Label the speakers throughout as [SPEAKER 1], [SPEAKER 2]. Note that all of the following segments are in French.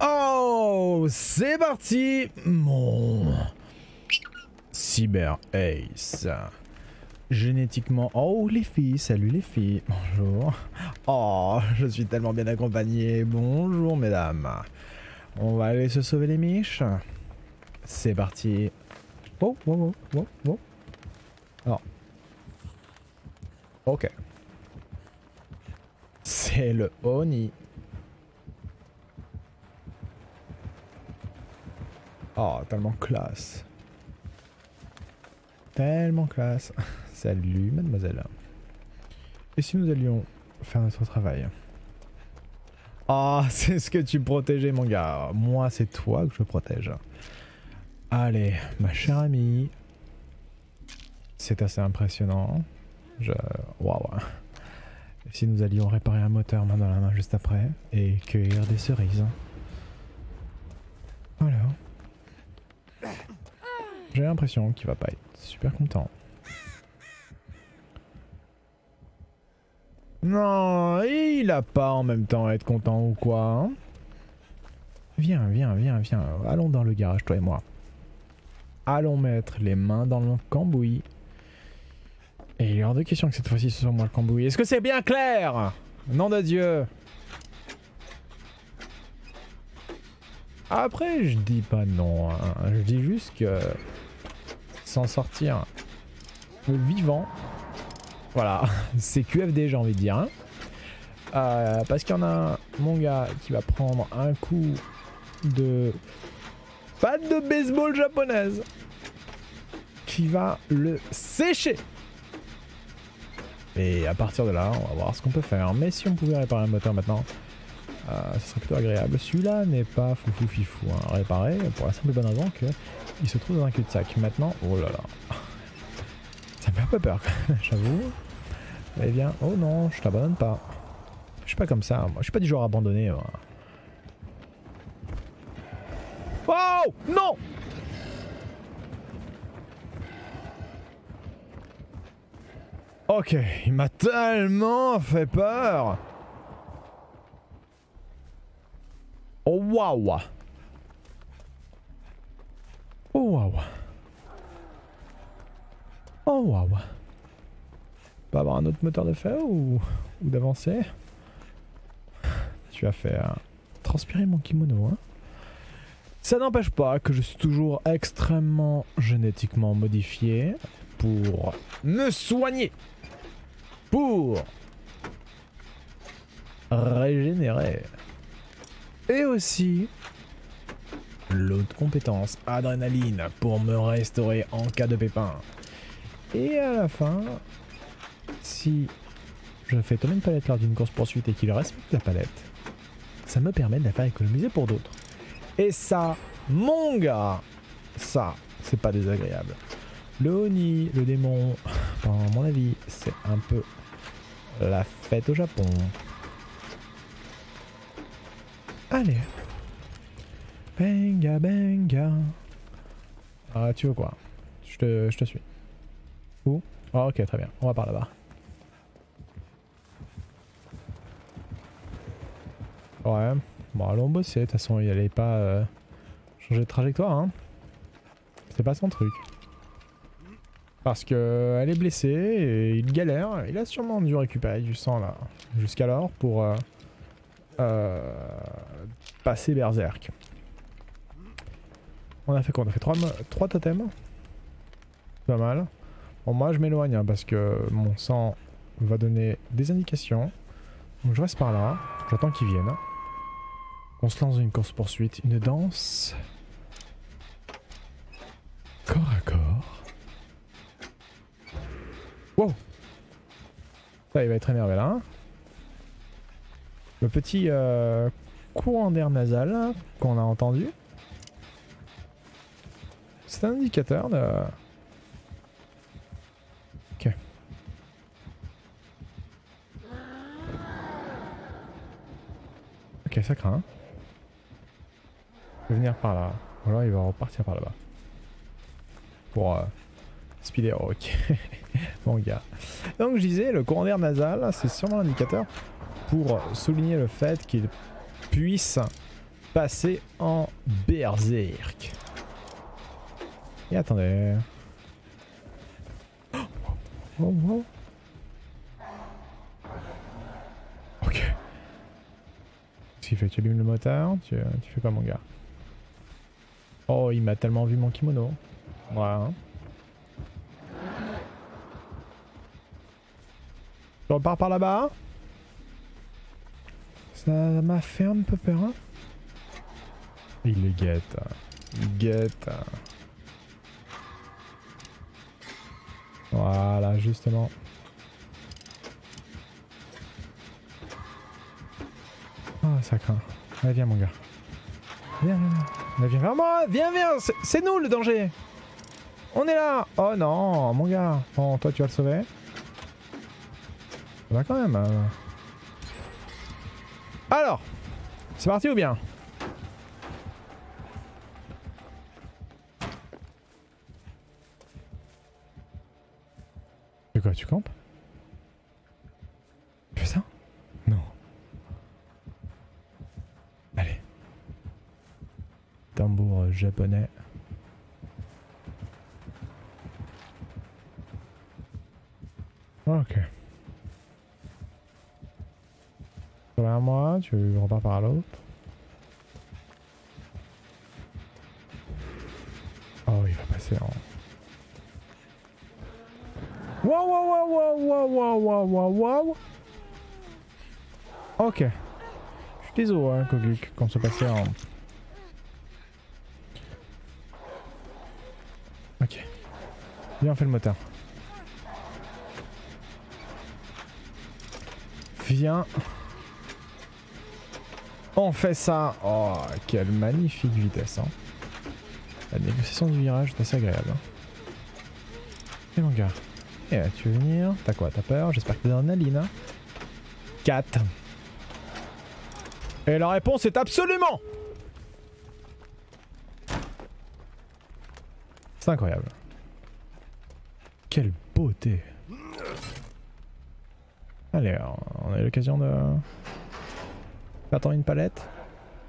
[SPEAKER 1] Oh, c'est parti Mon Cyber Ace. Génétiquement... Oh, les filles, salut les filles. Bonjour. Oh, je suis tellement bien accompagné. Bonjour, mesdames. On va aller se sauver les miches. C'est parti. Oh, oh, oh, oh, oh. Alors. Ok. C'est le Oni. Oh, tellement classe. Tellement classe. Salut, mademoiselle. Et si nous allions faire notre travail? Ah, c'est ce que tu protégeais, mon gars. Moi, c'est toi que je protège. Allez, ma chère amie. C'est assez impressionnant. Je... Waouh. Si nous allions réparer un moteur main dans la main juste après et cueillir des cerises? Voilà. J'ai l'impression qu'il va pas être super content. Non, il a pas en même temps à être content ou quoi. Hein viens, viens, viens, viens. Allons dans le garage, toi et moi. Allons mettre les mains dans le cambouis. Et il est hors de question que cette fois-ci ce soit moi le cambouis. Est-ce que c'est bien clair? Nom de Dieu Après, je dis pas non. Hein. Je dis juste que s'en sortir vivant, voilà, c'est QFD j'ai envie de dire. Hein. Euh, parce qu'il y en a mon gars qui va prendre un coup de pas de baseball japonaise qui va le sécher. Et à partir de là, on va voir ce qu'on peut faire. Mais si on pouvait réparer un moteur maintenant, ce serait plutôt agréable. Celui-là n'est pas foufou fifou hein, réparé pour la simple bonne raison que il se trouve dans un cul-de-sac. Maintenant, oh là là, ça me fait un peu peur, j'avoue. Eh bien, oh non, je t'abandonne pas. Je suis pas comme ça, moi. Je suis pas du genre abandonné. Moi. Oh Non Ok, il m'a tellement fait peur Oh waouh Oh waouh Oh waouh Pas avoir un autre moteur de ou, ou d'avancer? Tu as fait transpirer mon kimono hein. Ça n'empêche pas que je suis toujours extrêmement génétiquement modifié pour me soigner. Pour régénérer. Et aussi l'autre compétence, adrénaline, pour me restaurer en cas de pépin. Et à la fin, si je fais tomber une palette lors d'une course poursuite et qu'il respecte la palette, ça me permet de la faire économiser pour d'autres. Et ça, mon gars, ça, c'est pas désagréable. Le Oni, le démon, à mon avis, c'est un peu la fête au Japon. Allez. Benga, benga. Ah, tu veux quoi? Je te, je te suis. Où? Oh, Ok, très bien. On va par là-bas. Ouais. Bon, allons bosser. De toute façon, il allait pas euh, changer de trajectoire. Hein. C'est pas son truc. Parce qu'elle est blessée et il galère. Il a sûrement dû récupérer du sang là jusqu'alors pour euh, euh, passer berserk. On a fait quoi? On a fait 3, 3 totems. Pas mal. Bon moi je m'éloigne hein, parce que mon sang va donner des indications. Donc je reste par là. J'attends qu'ils viennent. On se lance dans une course poursuite, une danse. Corps à corps. Wow Ça, il va être énervé là. Hein. Le petit euh, courant d'air nasal qu'on a entendu. C'est un indicateur de... Ok. Ok, ça craint. Il va venir par là. Ou alors il va repartir par là-bas. Pour... Euh, Speeder, ok. Mon gars. Donc je disais, le courant d'air nasal, c'est sûrement l'indicateur pour souligner le fait qu'il puisse passer en berserk. Et attendez. Oh, oh. Ok. Qu'est-ce qu'il fait? Tu allumes le moteur? Tu, fais quoi mon gars? Oh, il m'a tellement vu mon kimono. Voilà. Je repars par là-bas. Ça m'a fait un peu peur. Hein il les guette. Il guette. Voilà, justement. Ah, ça craint. Allez, viens, mon gars. Viens, viens, viens. Viens vers moi Viens, viens C'est nous, le danger On est là Oh non, mon gars. Bon, toi, tu vas le sauver. Ça va quand même. Hein. Alors C'est parti ou bien De quoi, tu campes? Tu fais ça? Non. Allez. Tambour japonais. Ok. Tu repars par l'autre. Oh, il va passer en... Waouh, waouh, waouh, waouh, waouh, waouh, waouh, waouh. Ok. Je suis désolé, hein, qu'on se passait en... Ok. Viens, on fait le moteur. Viens. On fait ça. Oh, quelle magnifique vitesse. Hein. La négociation du virage, c'est assez agréable. Hein. Et mon gars. Et eh, tu veux venir? T'as quoi? T'as peur? J'espère que t'es dans l'adrénaline. 4. Et la réponse est absolument C'est incroyable. Quelle beauté. Allez, on a l'occasion de... Attends une palette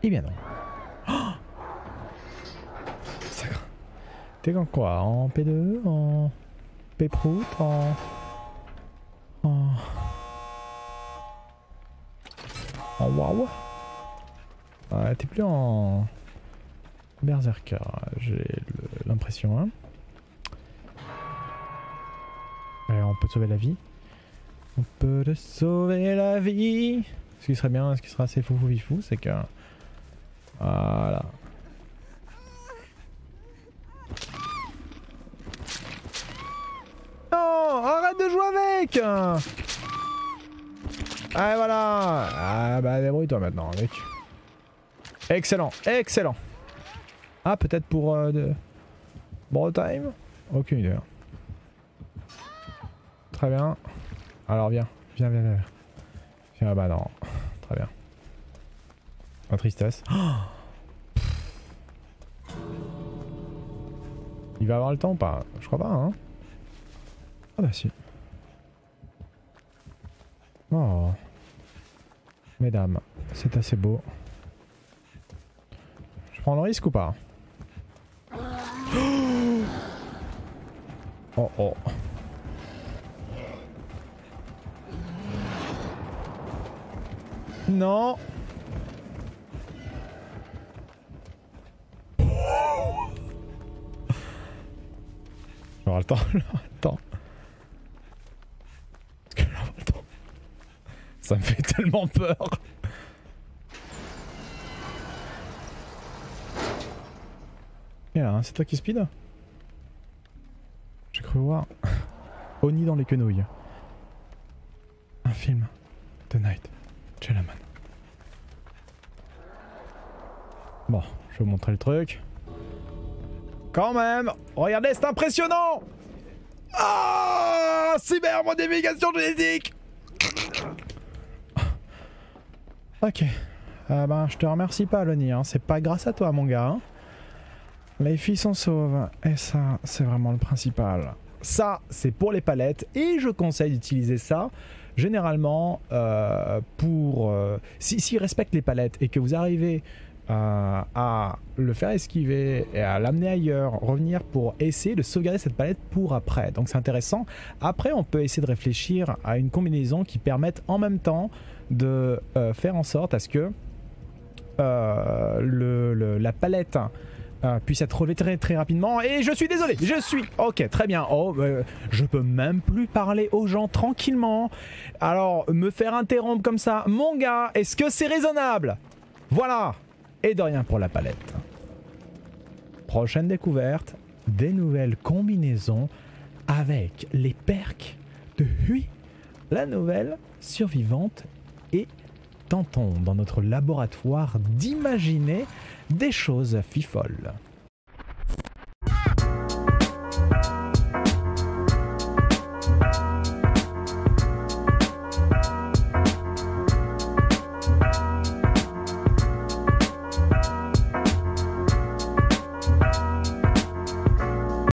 [SPEAKER 1] Eh bien non. Oh T'es en quoi? En P2 En P-Prout En... En... En WoW ouais, T'es plus en... Berserker, j'ai l'impression. Hein. on peut te sauver la vie. On peut te sauver la vie. Ce qui serait bien, ce qui sera assez fou fou c'est que... Voilà. Non Arrête de jouer avec Ah voilà Ah bah débrouille-toi maintenant mec. Excellent, excellent Ah peut-être pour euh, de... time Aucune idée. Très bien. Alors viens, viens, viens, viens. Viens, bah non. Très bien. Pas tristesse. Il va avoir le temps ou pas? Je crois pas, hein Ah bah si. Oh. Mesdames, c'est assez beau. Je prends le risque ou pas? Oh oh. Non J'aurai le temps, le temps. que le temps Ça me fait tellement peur c'est toi qui speed J'ai cru voir Oni dans les quenouilles. Un film. The Night. Gentleman. Bon, je vais vous montrer le truc. Quand même Regardez, c'est impressionnant Ah Cyber modification génétique Ok. Euh, ben, je te remercie pas, Loni. Hein. C'est pas grâce à toi, mon gars. Hein. Les filles sont sauves. Et ça, c'est vraiment le principal. Ça, c'est pour les palettes. Et je conseille d'utiliser ça généralement euh, pour... Euh, S'ils respectent les palettes et que vous arrivez euh, à le faire esquiver et à l'amener ailleurs, revenir pour essayer de sauvegarder cette palette pour après. Donc c'est intéressant. Après, on peut essayer de réfléchir à une combinaison qui permette en même temps de euh, faire en sorte à ce que la palette euh, puisse être relevée très très rapidement. Et je suis désolé, je suis. Ok, très bien. Oh, euh, je peux même plus parler aux gens tranquillement. Alors, me faire interrompre comme ça, mon gars, est-ce que c'est raisonnable? Voilà. Et de rien pour la palette. Prochaine découverte, des nouvelles combinaisons avec les perks de Hui, la nouvelle survivante et tentons dans notre laboratoire d'imaginer des choses fifolles.